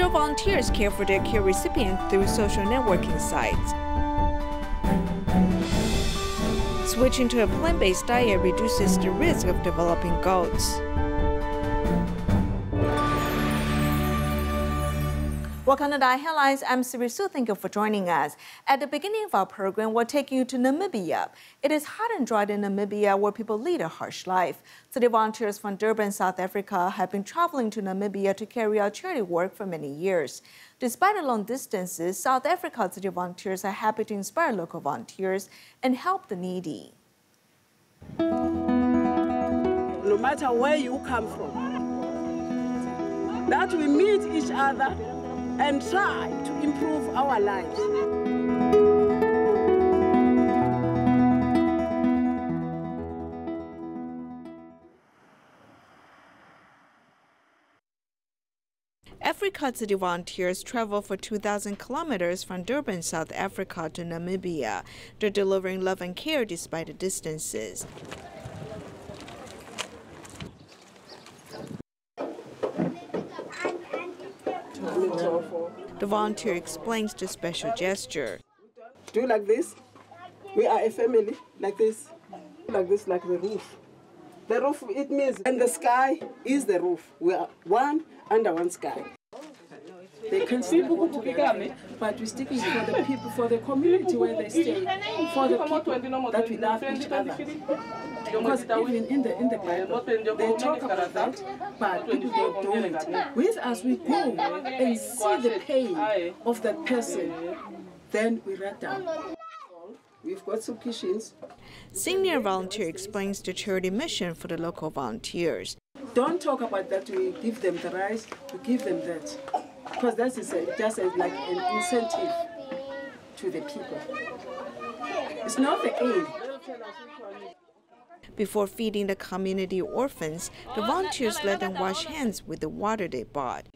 Changzhou volunteers care for their care recipients through social networking sites. Switching to a plant-based diet reduces the risk of developing gouts. Welcome to the Headlines. I'm Siri Su. Thank you for joining us. At the beginning of our program, we're taking you to Namibia. It is hot and dry in Namibia where people lead a harsh life. Tzu Chi volunteers from Durban, South Africa have been traveling to Namibia to carry out charity work for many years. Despite the long distances, South Africa Tzu Chi volunteers are happy to inspire local volunteers and help the needy. No matter where you come from, that we meet each other and try to improve our lives. Africa Tzu Chi volunteers travel for 2,000 kilometers from Durban, South Africa to Namibia. They're delivering love and care despite the distances. The volunteer explains the special gesture. Do like this. We are a family, like this. Like this, like the roof. The roof, it means, and the sky is the roof. We are one under one sky. They can go together, but we're sticking for the people, for the community where they stay, for the people that we love each other. Because even in the in the Bible, they talk about that, but people don't do it. With us, we go and see the pain of that person, then we write down. We've got some kitchens. Senior volunteer explains the charity mission for the local volunteers. Don't talk about that. We give them the rice. We give them that because that is a, just a, like an incentive to the people. It's not the aid. Before feeding the community orphans, the volunteers let them wash hands with the water they bought.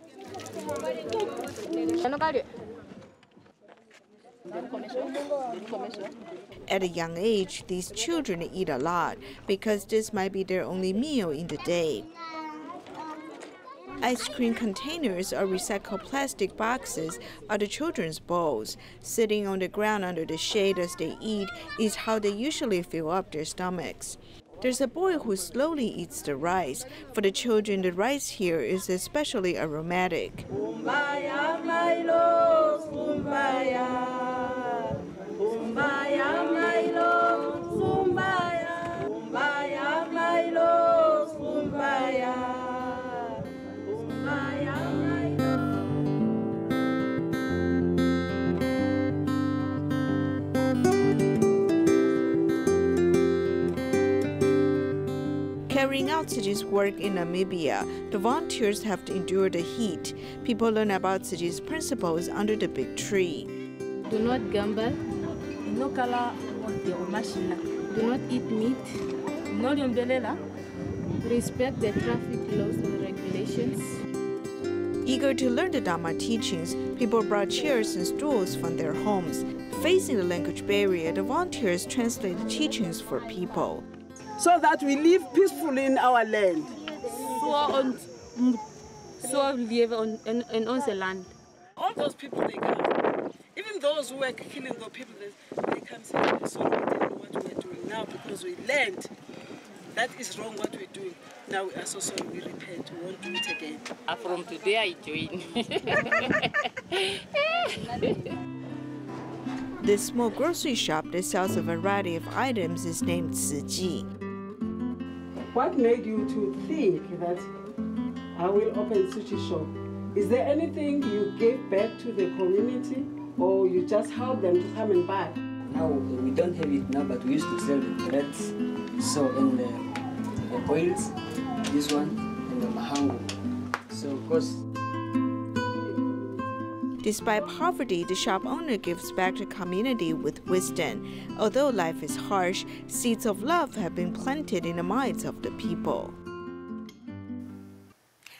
At a young age, these children eat a lot because this might be their only meal in the day. Ice cream containers or recycled plastic boxes are the children's bowls. Sitting on the ground under the shade as they eat is how they usually fill up their stomachs. There's a boy who slowly eats the rice. For the children, the rice here is especially aromatic. Carrying out Tzu Chi's work in Namibia, the volunteers have to endure the heat. People learn about Tzu Chi's principles under the big tree. Do not gamble. No color Do not eat meat. No Respect the traffic laws and regulations. Eager to learn the Dharma teachings, people brought chairs and stools from their homes. Facing the language barrier, the volunteers translate the teachings for people so that we live peacefully in our land. So, so live on, in, in our land. All those people, they come. Even those who were killing the people, they, they come say, sorry, we didn't know what we're doing now because we learned that is wrong what we're doing. Now we are so sorry, we repent, we won't do it again. Ah, from today I join. this small grocery shop that sells a variety of items is named Tzu Chi. What made you to think that I will open Tzu Chi shop? Is there anything you gave back to the community or you just help them to come and buy? Now we don't have it now, but we used to sell the breads, so in the, the oils, this one, and the mahango. So of course Despite poverty, the shop owner gives back to community with wisdom. Although life is harsh, seeds of love have been planted in the minds of the people.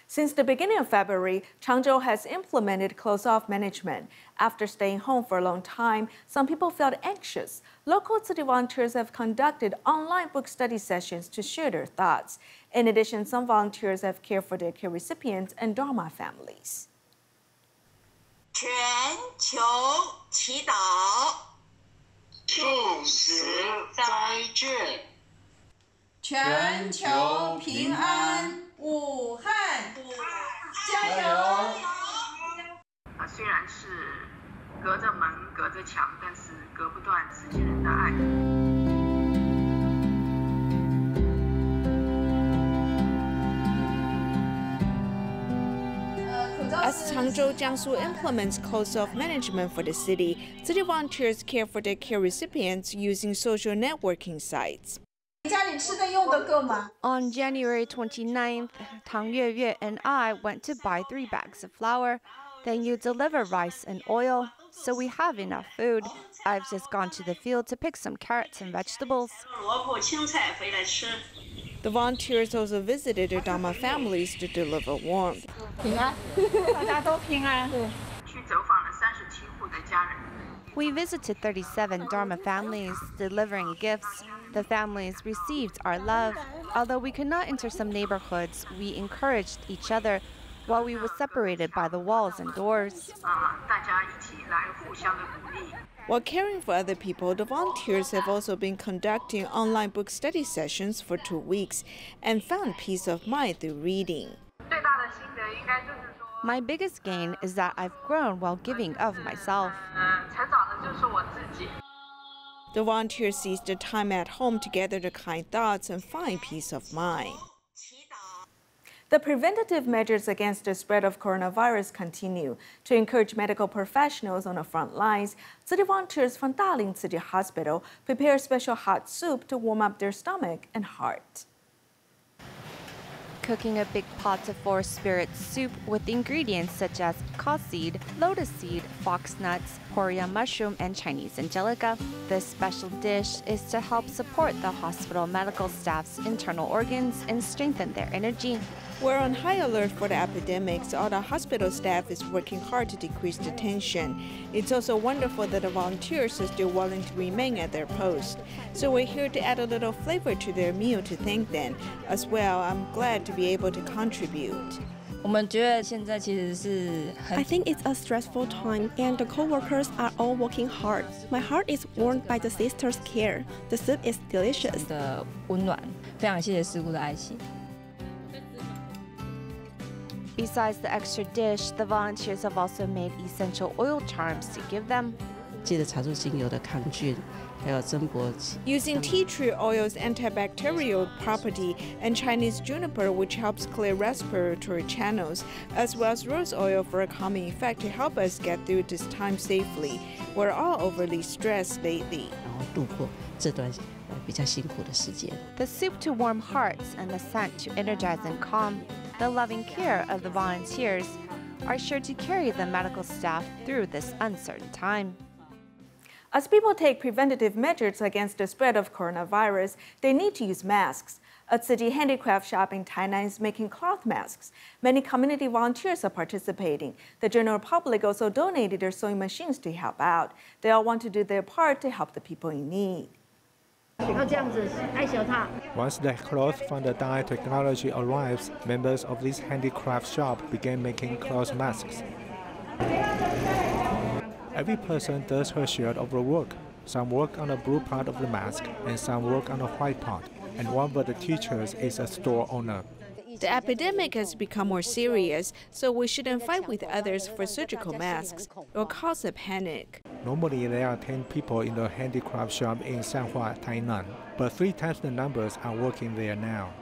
Since the beginning of February, Changzhou has implemented close-off management. After staying home for a long time, some people felt anxious. Local Tzu Chi volunteers have conducted online book study sessions to share their thoughts. In addition, some volunteers have cared for their care recipients and Dharma families. 全球祈祷，众时再见。全球平安，武汉加油！啊，虽然是隔着门、隔着墙，但是隔不断自己的爱。Across Changzhou, Jiangsu implements codes of management for the city. Tzu Chi volunteers care for their care recipients using social networking sites. On January 29th, Tang Yueyue and I went to buy three bags of flour. Then you deliver rice and oil, so we have enough food. I've just gone to the field to pick some carrots and vegetables. The volunteers also visited the Dharma families to deliver warmth. 平安，大家都平安。去走访了三十七户的家人。 We visited 37 Dharma families, delivering gifts. The families received our love. Although we could not enter some neighborhoods, we encouraged each other while we were separated by the walls and doors. 啊，大家一起来互相的鼓励。 While caring for other people, the volunteers have also been conducting online book study sessions for two weeks and found peace of mind through reading. My biggest gain is that I've grown while giving of myself. The volunteer sees the time at home to gather the kind thoughts and find peace of mind. The preventative measures against the spread of coronavirus continue. To encourage medical professionals on the front lines, Tzu Chi volunteers from Dalin Tzu Chi Hospital prepare special hot soup to warm up their stomach and heart. Cooking a big pot of forest spirit soup with ingredients such as cod seed, lotus seed, fox nuts, poria mushroom, and Chinese angelica. This special dish is to help support the hospital medical staff's internal organs and strengthen their energy. We're on high alert for the epidemics, the hospital staff is working hard to decrease the tension. It's also wonderful that the volunteers are still willing to remain at their post. So we're here to add a little flavor to their meal to thank them. As well, I'm glad to be able to contribute. I think it's a stressful time, and the co-workers are all working hard. My heart is warmed by the sisters' care. The soup is delicious. Besides the extra dish, the volunteers have also made essential oil charms to give them. Using tea tree oil's antibacterial property and Chinese juniper, which helps clear respiratory channels, as well as rose oil for a calming effect to help us get through this time safely. We're all overly stressed lately. The soup to warm hearts and the scent to energize and calm. The loving care of the volunteers are sure to carry the medical staff through this uncertain time. As people take preventative measures against the spread of coronavirus, they need to use masks. A Tzu Chi handicraft shop in Tainan is making cloth masks. Many community volunteers are participating. The general public also donated their sewing machines to help out. They all want to do their part to help the people in need. Once the cloth from the dye technology arrives, members of this handicraft shop begin making cloth masks. Every person does her share of the work. Some work on the blue part of the mask, and some work on the white part. And one of the teachers is a store owner. The epidemic has become more serious, so we shouldn't fight with others for surgical masks or cause a panic. Normally, there are 10 people in the handicraft shop in Shanhua, Tainan, but three times the numbers are working there now.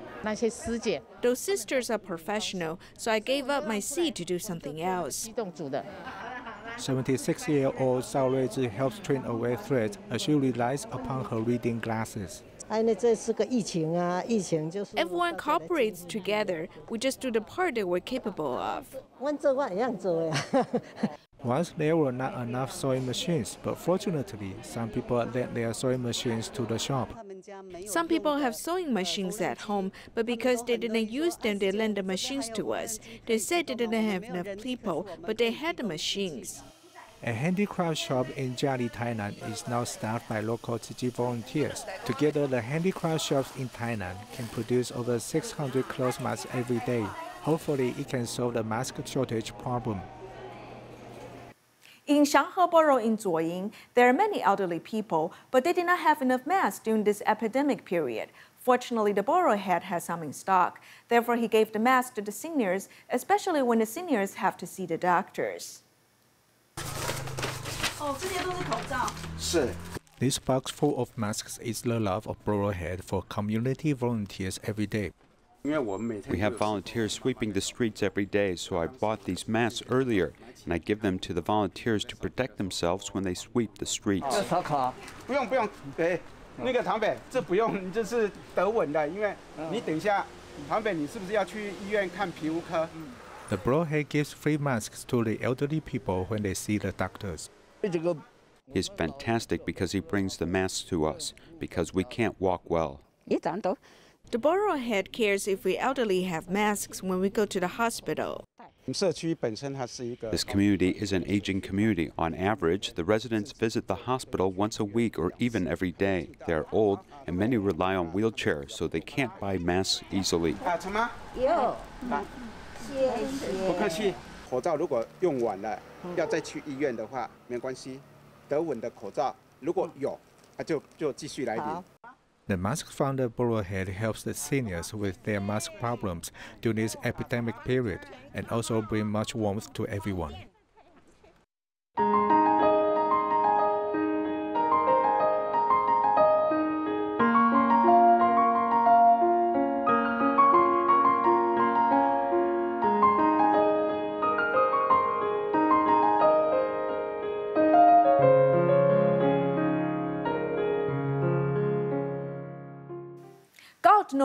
Those sisters are professional, so I gave up my seat to do something else. 76-year-old Sao Ruizhi helps train away threats as she relies upon her reading glasses. Everyone cooperates together. We just do the part that we're capable of. Once there were not enough sewing machines, but fortunately, some people lent their sewing machines to the shop. Some people have sewing machines at home, but because they didn't use them, they lent the machines to us. They said they didn't have enough people, but they had the machines. A handicraft shop in Jiali, Tainan is now staffed by local Tzu Chi volunteers. Together, the handicraft shops in Tainan can produce over 600 clothes masks every day. Hopefully, it can solve the mask shortage problem. In Xianghe Borough in Zuoying, there are many elderly people, but they did not have enough masks during this epidemic period. Fortunately, the borough head has some in stock. Therefore, he gave the mask to the seniors, especially when the seniors have to see the doctors. This box full of masks is the love of Borough Head for community volunteers every day. We have volunteers sweeping the streets every day, so I bought these masks earlier, and I give them to the volunteers to protect themselves when they sweep the streets. The Brohe gives free masks to the elderly people when they see the doctors. He's fantastic because he brings the masks to us, because we can't walk well. The borough head cares if we elderly have masks when we go to the hospital. This community is an aging community. On average, the residents visit the hospital once a week or even every day. They are old and many rely on wheelchairs, so they can't buy masks easily. The mask from the helps the seniors with their mask problems during this epidemic period and also bring much warmth to everyone.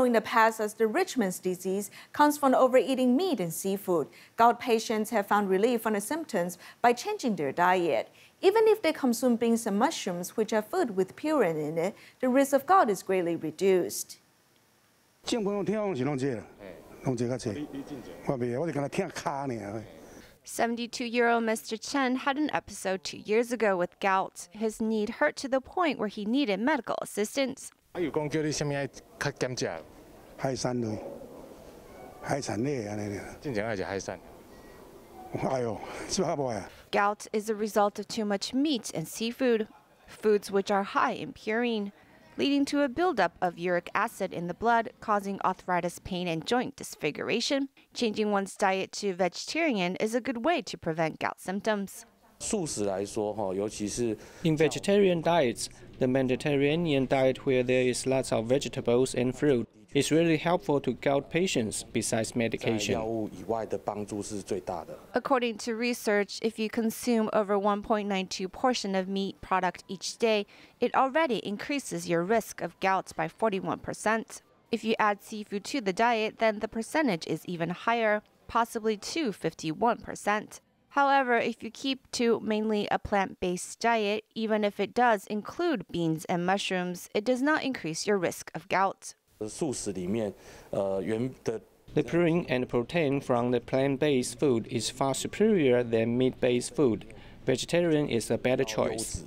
in the past as the rich man's disease comes from overeating meat and seafood. Gout patients have found relief from the symptoms by changing their diet. Even if they consume beans and mushrooms, which are food with purine in it, the risk of gout is greatly reduced. Seventy-two-year-old Mr. Chen had an episode two years ago with gout. His knee hurt to the point where he needed medical assistance. 啊，有讲叫你什么爱较减食？海产类，海产类安尼的。正常爱食海产。哎呦，这下无啊。 Gout is a result of too much meat and seafood, foods which are high in purine, leading to a buildup of uric acid in the blood, causing arthritis pain and joint disfiguration. Changing one's diet to vegetarian is a good way to prevent gout symptoms. 素食来说，哈，尤其是 In vegetarian diets, the Mediterranean diet where there is lots of vegetables and fruit it's really helpful to gout patients besides medication. According to research, if you consume over 1.92 portion of meat product each day, it already increases your risk of gout by 41%. If you add seafood to the diet, then the percentage is even higher, possibly to 51%. However, if you keep to mainly a plant based diet, even if it does include beans and mushrooms, it does not increase your risk of gout. The protein and protein from the plant-based food is far superior than meat-based food. Vegetarian is a better choice.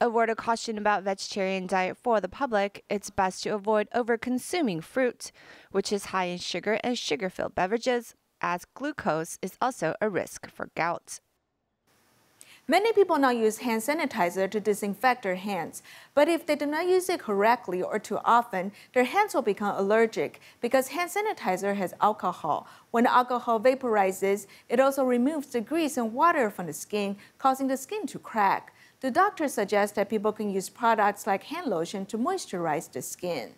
A word of caution about vegetarian diet for the public, it's best to avoid over-consuming fruit, which is high in sugar and sugar-filled beverages, as glucose is also a risk for gout. Many people now use hand sanitizer to disinfect their hands, but if they do not use it correctly or too often, their hands will become allergic because hand sanitizer has alcohol. When alcohol vaporizes, it also removes the grease and water from the skin, causing the skin to crack. The doctor suggests that people can use products like hand lotion to moisturize the skin.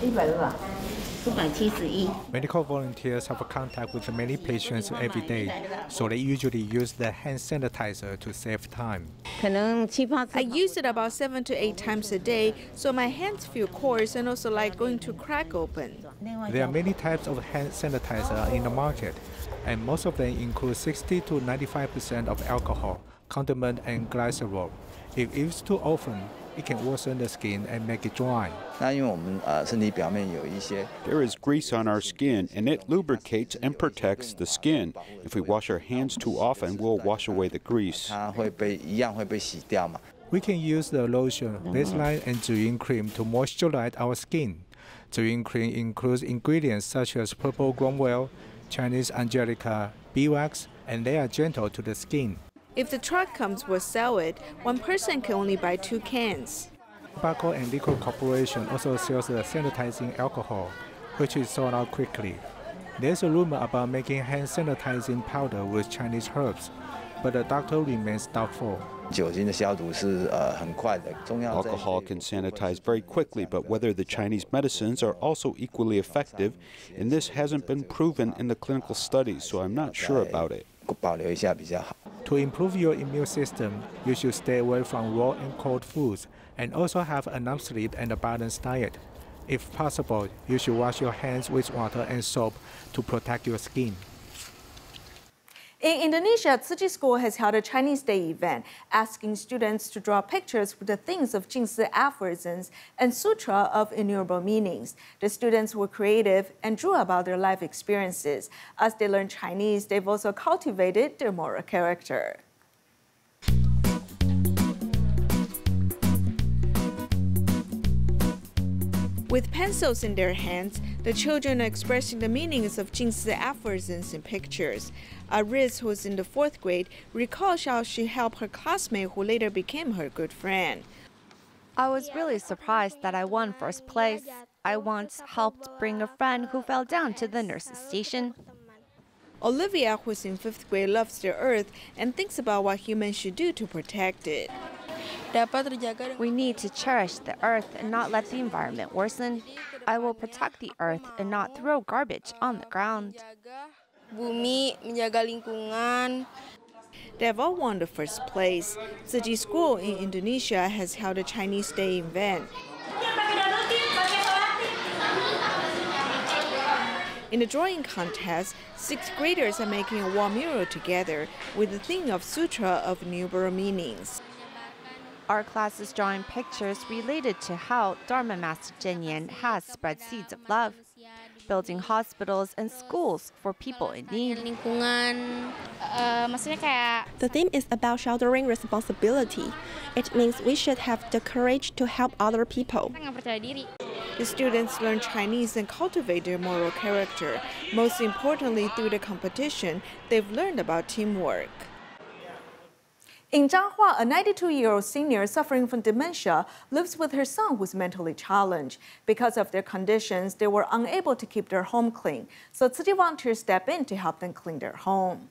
100 Medical volunteers have contact with many patients every day, so they usually use the hand sanitizer to save time. I use it about seven to eight times a day, so my hands feel coarse and also like going to crack open. There are many types of hand sanitizer in the market, and most of them include 60 to 95 percent of alcohol, condiment, and glycerol. If used too often, it can worsen the skin and make it dry. There is grease on our skin, and it lubricates and protects the skin. If we wash our hands too often, we'll wash away the grease. We can use the lotion, Vaseline, and Zuyin cream to moisturize our skin. Zuyin cream includes ingredients such as purple gromwell, Chinese angelica, beeswax, and they are gentle to the skin. If the truck comes with salad, one person can only buy two cans. Tobacco and Liquor Corporation also sells the sanitizing alcohol, which is sold out quickly. There's a rumor about making hand sanitizing powder with Chinese herbs, but the doctor remains doubtful. Alcohol can sanitize very quickly, but whether the Chinese medicines are also equally effective, and this hasn't been proven in the clinical studies, so I'm not sure about it. To improve your immune system, you should stay away from raw and cold foods and also have enough sleep and a balanced diet. If possible, you should wash your hands with water and soap to protect your skin. In Indonesia, Tzu Chi School has held a Chinese Day event, asking students to draw pictures with the things of Jing Si aphorisms and sutra of innumerable meanings. The students were creative and drew about their life experiences. As they learn Chinese, they've also cultivated their moral character. With pencils in their hands, the children are expressing the meanings of Jing Si aphorisms in pictures. Ariz, who is in the fourth grade, recalls how she helped her classmate who later became her good friend. I was really surprised that I won first place. I once helped bring a friend who fell down to the nurse's station. Olivia, who is in fifth grade, loves the earth and thinks about what humans should do to protect it. We need to cherish the earth and not let the environment worsen. I will protect the earth and not throw garbage on the ground. They've all won the first place. Tzu School in Indonesia has held a Chinese Day event. In the drawing contest, sixth graders are making a wall mural together with the theme of Sutra of Innumerable Meanings. Our class is drawing pictures related to how Dharma Master Cheng Yen has spread seeds of love, building hospitals and schools for people in need. The theme is about shouldering responsibility. It means we should have the courage to help other people. The students learn Chinese and cultivate their moral character. Most importantly, through the competition, they've learned about teamwork. In Zhanghua, a 92-year-old senior suffering from dementia lives with her son who's mentally challenged. Because of their conditions, they were unable to keep their home clean. Tzu Chi volunteers step in to help them clean their home.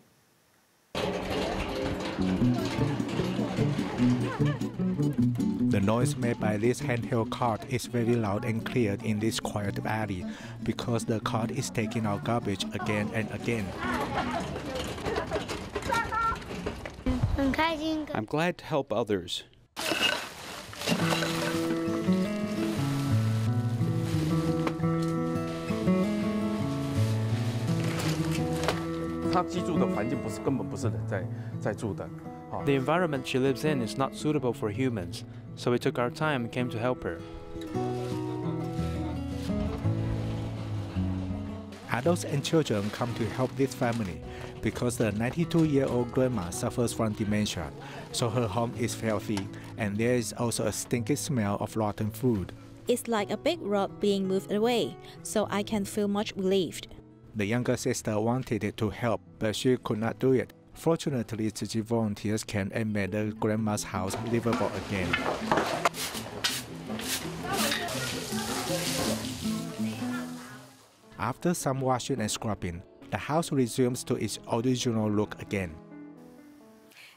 The noise made by this handheld cart is very loud and clear in this quiet alley because the cart is taking out garbage again and again. I'm glad to help others. The environment she lives in is not suitable for humans, so we took our time and came to help her. Adults and children come to help this family because the 92-year-old grandma suffers from dementia, so her home is filthy and there is also a stinky smell of rotten food. It's like a big rock being moved away, so I can feel much relieved. The younger sister wanted to help, but she could not do it. Fortunately, Chi volunteers came and made the grandma's house livable again. After some washing and scrubbing, the house resumes to its original look again.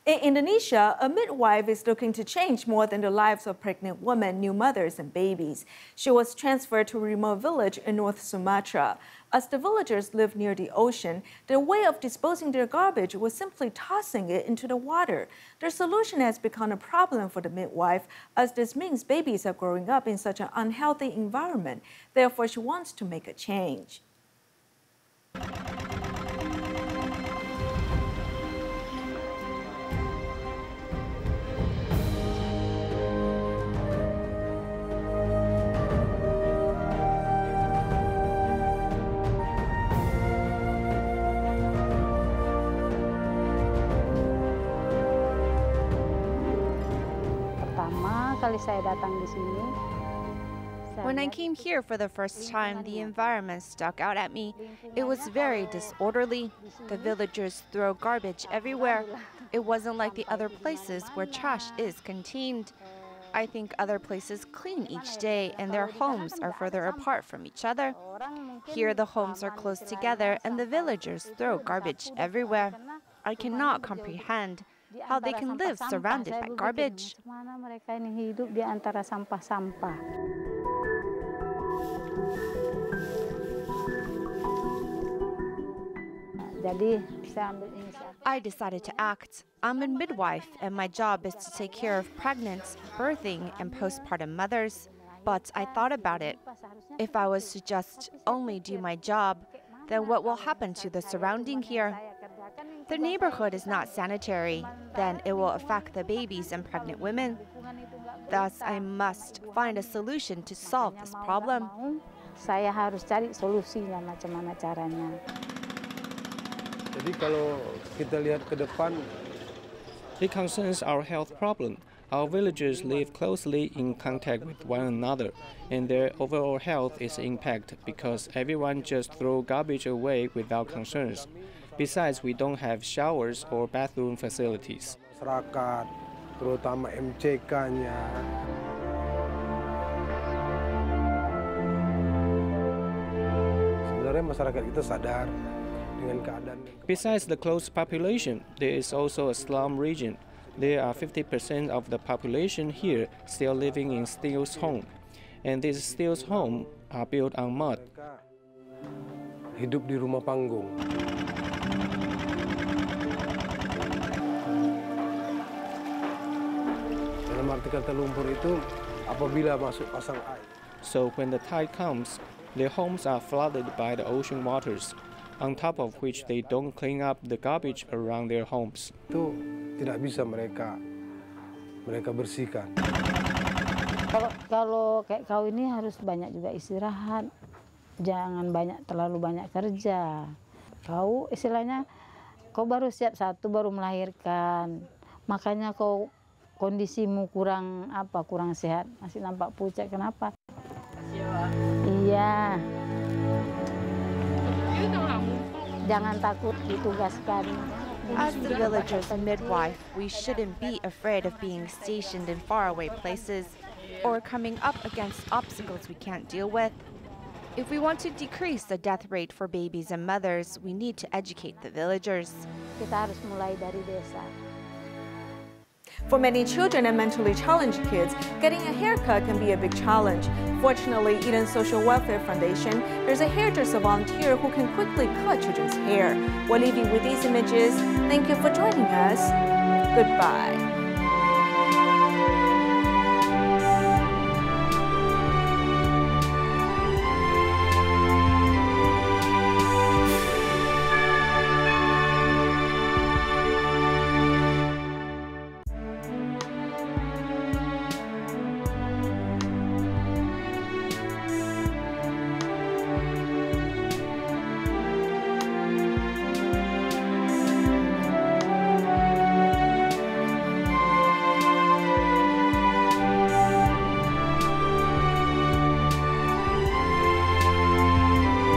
In Indonesia, a midwife is looking to change more than the lives of pregnant women, new mothers, and babies. She was transferred to a remote village in North Sumatra. As the villagers live near the ocean, their way of disposing their garbage was simply tossing it into the water. Their solution has become a problem for the midwife, as this means babies are growing up in such an unhealthy environment. Therefore, she wants to make a change. Saya datang di sini, When I came here for the first time, the environment stuck out at me. It was very disorderly. The villagers throw garbage everywhere. It wasn't like the other places where trash is contained. I think other places clean each day and their homes are further apart from each other. Here, the homes are close together and the villagers throw garbage everywhere. I cannot comprehend how they can live surrounded by garbage. I decided to act. I'm a midwife, and my job is to take care of pregnant, birthing, and postpartum mothers. But I thought about it. If I was to just only do my job, then what will happen to the surrounding here? The neighborhood is not sanitary, then it will affect the babies and pregnant women. Thus, I must find a solution to solve this problem. Saya harus cari solusinya macam mana caranya. Jadi kalau kita lihat ke depan, it concerns our health problem. Our villagers live closely in contact with one another, and their overall health is impacted because everyone just throw garbage away without concerns. Besides, we don't have showers or bathroom facilities. Terutama MCK-nya. Sebenarnya masyarakat kita sadar dengan keadaan. Besides the close population, there is also a slum region. There are 50% of the population here still living in Steel's home, and these Steel's home are built on mud. Hidup di rumah panggung. Dalam arti kata lumpur itu apabila masuk pasang air. So when the tide comes, their homes are flooded by the ocean waters, on top of which they don't clean up the garbage around their homes. Itu tidak bisa mereka mereka bersihkan. Kalau kalau kayak kau ini harus banyak juga istirahat. Jangan banyak terlalu banyak kerja. Kau istilahnya kau baru siap satu baru melahirkan. Makanya kau kondisimu kurang apa kurang sehat masih nampak pucat kenapa iya jangan takut ditugaskan As the villager's midwife, we shouldn't be afraid of being stationed in faraway places or coming up against obstacles we can't deal with. If we want to decrease the death rate for babies and mothers, we need to educate the villagers. Kita harus mulai dari desa. For many children and mentally challenged kids, getting a haircut can be a big challenge. Fortunately, Eden Social Welfare Foundation, there's a hairdresser volunteer who can quickly cut children's hair. We'll with these images. Thank you for joining us. Goodbye.